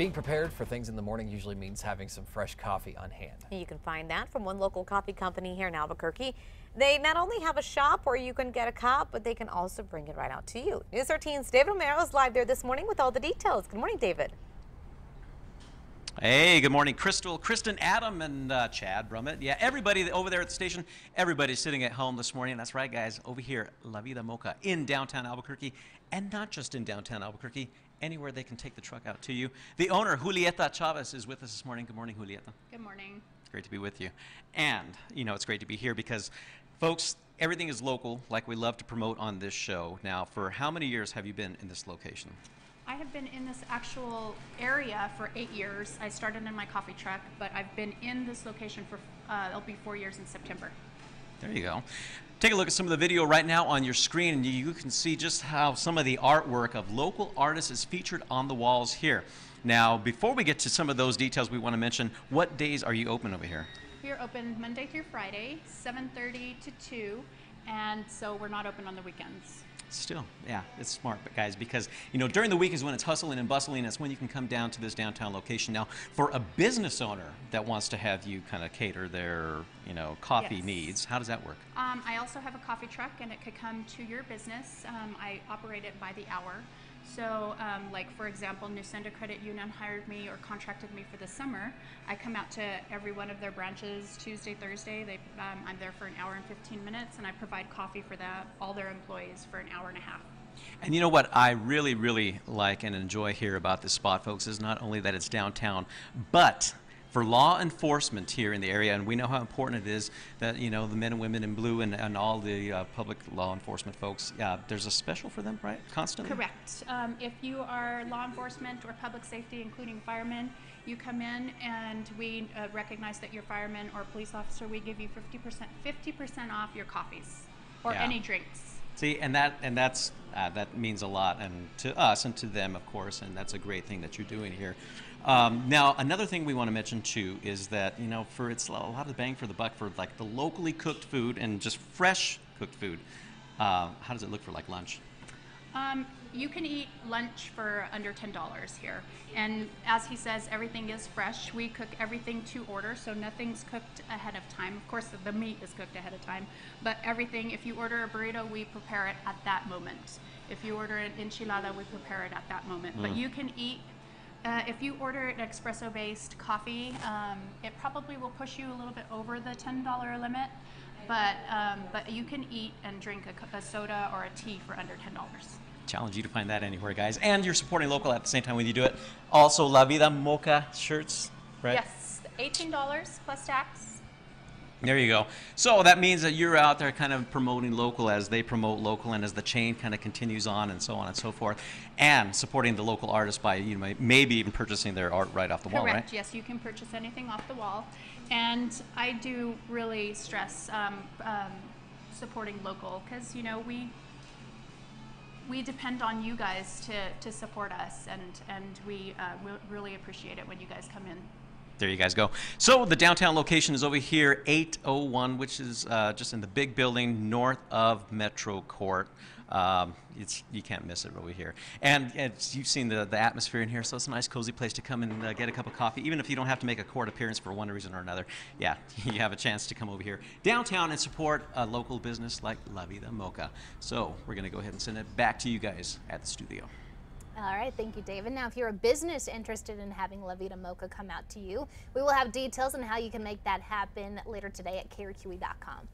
Being prepared for things in the morning usually means having some fresh coffee on hand. You can find that from one local coffee company here in Albuquerque. They not only have a shop where you can get a cup, but they can also bring it right out to you. News 13's David Romero is live there this morning with all the details. Good morning, David. Hey, good morning, Crystal, Kristen, Adam, and uh, Chad Brummett. Yeah, everybody over there at the station, everybody's sitting at home this morning. That's right, guys, over here, La Vida Mocha in downtown Albuquerque, and not just in downtown Albuquerque, anywhere they can take the truck out to you. The owner, Julieta Chavez, is with us this morning. Good morning, Julieta. Good morning. Great to be with you. And, you know, it's great to be here because, folks, everything is local, like we love to promote on this show. Now, for how many years have you been in this location? I have been in this actual area for eight years. I started in my coffee truck, but I've been in this location for, uh, it'll be four years in September. There you go. Take a look at some of the video right now on your screen, and you can see just how some of the artwork of local artists is featured on the walls here. Now, before we get to some of those details, we want to mention what days are you open over here? We are open Monday through Friday, 7:30 to 2, and so we're not open on the weekends. Still, yeah, it's smart, but guys, because you know during the week is when it's hustling and bustling. That's when you can come down to this downtown location. Now, for a business owner that wants to have you kind of cater their, you know, coffee Yes. needs, how does that work? Um, I also have a coffee truck, and it could come to your business. Um, I operate it by the hour. So, um, like for example, Nusenda Credit Union hired me or contracted me for the summer. I come out to every one of their branches Tuesday, Thursday. They, um, I'm there for an hour and 15 minutes, and I provide coffee for that all their employees for an hour and a half. And you know what I really, really like and enjoy here about this spot, folks, is not only that it's downtown, but for law enforcement here in the area, and we know how important it is that you know the men and women in blue and, and all the uh, public law enforcement folks. Yeah, there's a special for them, right? Constantly. Correct. Um, if you are law enforcement or public safety, including firemen, you come in and we uh, recognize that you're fireman or police officer. We give you 50% 50% off your coffees or Yeah. any drinks. See, and that and that's uh, that means a lot, and to us and to them, of course, and that's a great thing that you're doing here. Um, now, another thing we want to mention too is that you know, for it's a lot of bang for the buck for like the locally cooked food and just fresh cooked food. Uh, how does it look for like lunch? Um, you can eat lunch for under $10 here. And as he says, everything is fresh. We cook everything to order, so nothing's cooked ahead of time. Of course, the meat is cooked ahead of time, but everything, if you order a burrito, we prepare it at that moment. If you order an enchilada, we prepare it at that moment. But you can eat uh, if you order an espresso based coffee, um, it probably will push you a little bit over the $10 limit, but, um, but you can eat and drink a, a soda or a tea for under $10. Challenge you to find that anywhere, guys. And you're supporting local at the same time when you do it. Also, La Vida Mocha shirts, right? Yes, $18 plus tax. There you go. So that means that you're out there kind of promoting local as they promote local and as the chain kind of continues on and so on and so forth, and supporting the local artists by you know maybe even purchasing their art right off the wall, Correct. right? Yes, you can purchase anything off the wall, and I do really stress um, um, supporting local because you know we we depend on you guys to, to support us, and and we uh, really appreciate it when you guys come in. There you guys go. So the downtown location is over here, 801, which is uh, just in the big building north of Metro Court. Um, it's you can't miss it over here. And it's, you've seen the, the atmosphere in here, so it's a nice, cozy place to come and uh, get a cup of coffee, even if you don't have to make a court appearance for one reason or another. Yeah, you have a chance to come over here downtown and support a local business like La Vida Mocha. So we're going to go ahead and send it back to you guys at the studio. All right, thank you, David. Now, if you're a business interested in having La Vida Mocha come out to you, we will have details on how you can make that happen later today at krqe.com.